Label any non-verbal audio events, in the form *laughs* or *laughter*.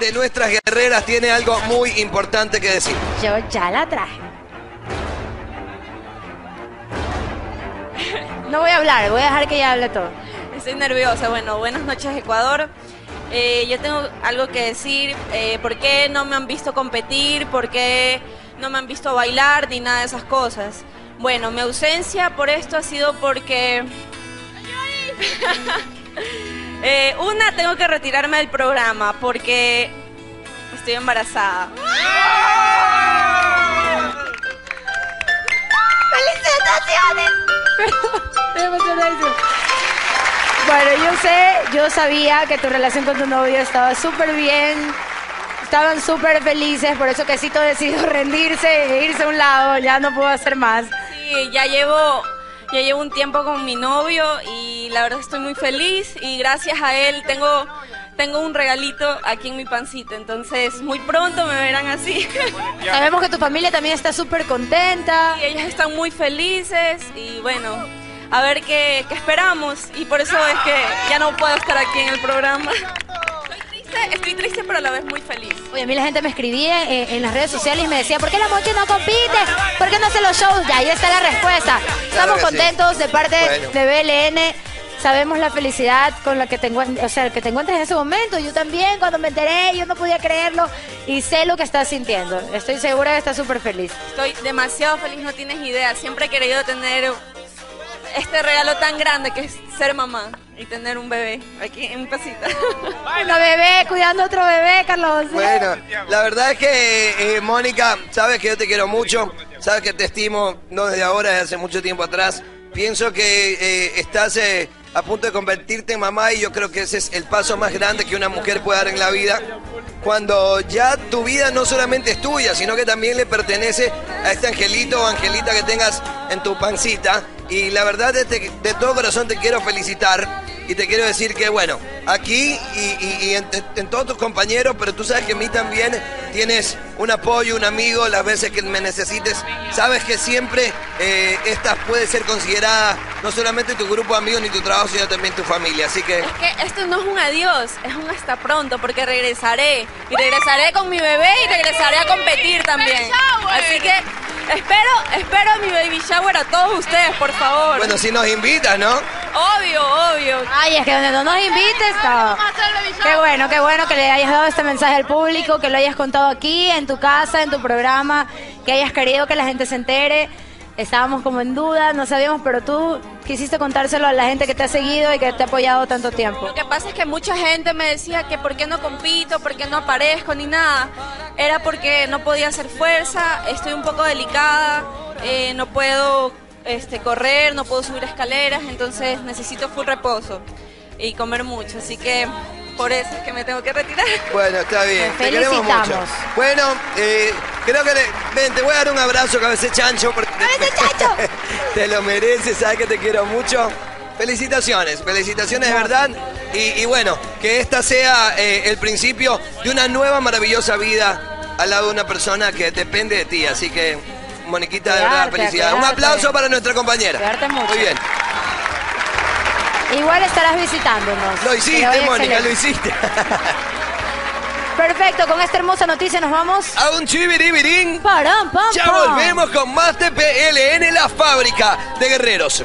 de nuestras guerreras tiene algo muy importante que decir. Yo ya la traje. No voy a hablar, voy a dejar que ella hable todo. Estoy nerviosa. Bueno, buenas noches Ecuador. Eh, yo tengo algo que decir. Eh, ¿Por qué no me han visto competir? ¿Por qué no me han visto bailar? Ni nada de esas cosas. Bueno, mi ausencia por esto ha sido porque... *laughs* Eh, una, tengo que retirarme del programa porque estoy embarazada. ¡Felicitaciones! Bueno, yo sé, yo sabía que tu relación con tu novio estaba súper bien. Estaban súper felices, por eso Quesito decidió *laughs* rendirse e irse a un lado. Ya no puedo hacer más. Sí, ya llevo, ya llevo un tiempo con mi novio y la verdad estoy muy feliz y gracias a él tengo, tengo un regalito aquí en mi pancita. Entonces, muy pronto me verán así. *laughs* Sabemos que tu familia también está súper contenta. Y ellas están muy felices y bueno, a ver qué, qué esperamos. Y por eso es que ya no puedo estar aquí en el programa. Estoy triste, estoy triste pero a la vez muy feliz. Oye, a mí la gente me escribía eh, en las redes sociales y me decía, ¿por qué la Mochi no compite? ¿Por qué no hace los shows? Ya, ahí está la respuesta. Estamos sí. contentos de parte Bueno. de BLN. Sabemos la felicidad con la que te, o sea, que te encuentras en ese momento. Yo también, cuando me enteré, yo no podía creerlo y sé lo que estás sintiendo. Estoy segura que estás súper feliz. Estoy demasiado feliz, no tienes idea. Siempre he querido tener este regalo tan grande que es ser mamá y tener un bebé aquí en mi pasita. Una bebé, cuidando a otro bebé, Carlos. Bueno, la verdad es que, eh, Mónica, sabes que yo te quiero mucho, sabes que te estimo, no desde ahora, desde hace mucho tiempo atrás. Pienso que eh, estás eh, a punto de convertirte en mamá y yo creo que ese es el paso más grande que una mujer puede dar en la vida. Cuando ya tu vida no solamente es tuya, sino que también le pertenece a este angelito o angelita que tengas en tu pancita. Y la verdad, de, de todo corazón te quiero felicitar y te quiero decir que, bueno, aquí y, y- y en, en todos tus compañeros, pero tú sabes que en mí también tienes un apoyo, un amigo, las veces que me necesites. Sabes que siempre eh, esta puede ser considerada no solamente tu grupo de amigos ni tu trabajo, sino también tu familia. Así que, Es que esto no es un adiós, es un hasta pronto, porque regresaré. Y regresaré con mi bebé y regresaré a competir también. Así que espero, espero mi baby shower a todos ustedes, por favor. bueno, si nos invitas, ¿no? Obvio, obvio. Ay, es que donde no nos invites, no. Qué bueno, qué bueno que le hayas dado este mensaje al público, que lo hayas contado aquí, en tu casa, en tu programa, que hayas querido que la gente se entere. Estábamos como en duda, no sabíamos, pero tú quisiste contárselo a la gente que te ha seguido y que te ha apoyado tanto tiempo. Lo que pasa es que mucha gente me decía que por qué no compito, por qué no aparezco ni nada. Era porque no podía hacer fuerza, estoy un poco delicada, eh, no puedo este, correr, no puedo subir escaleras, entonces necesito full reposo y comer mucho. Así que por eso es que me tengo que retirar. Bueno, está bien. Te Te queremos mucho. felicitamos. Bueno, eh, creo que... le- ven, te voy a dar un abrazo, cabece chancho. Porque ¡Cabece chancho! *laughs* te lo mereces, sabes que te quiero mucho. Felicitaciones, felicitaciones de verdad. Y, y bueno, que esta sea eh, el principio de una nueva maravillosa vida al lado de una persona que depende de ti. Así que, Moniquita, de verdad, felicidades. Un aplauso para nuestra compañera. Mucho. Muy bien. Igual estarás visitándonos. Lo hiciste, Mónica, lo hiciste. *laughs* Perfecto, con esta hermosa noticia nos vamos. A un chiviribirín. Param, pam, Ya pam. volvemos con más de PLN, la fábrica de guerreros.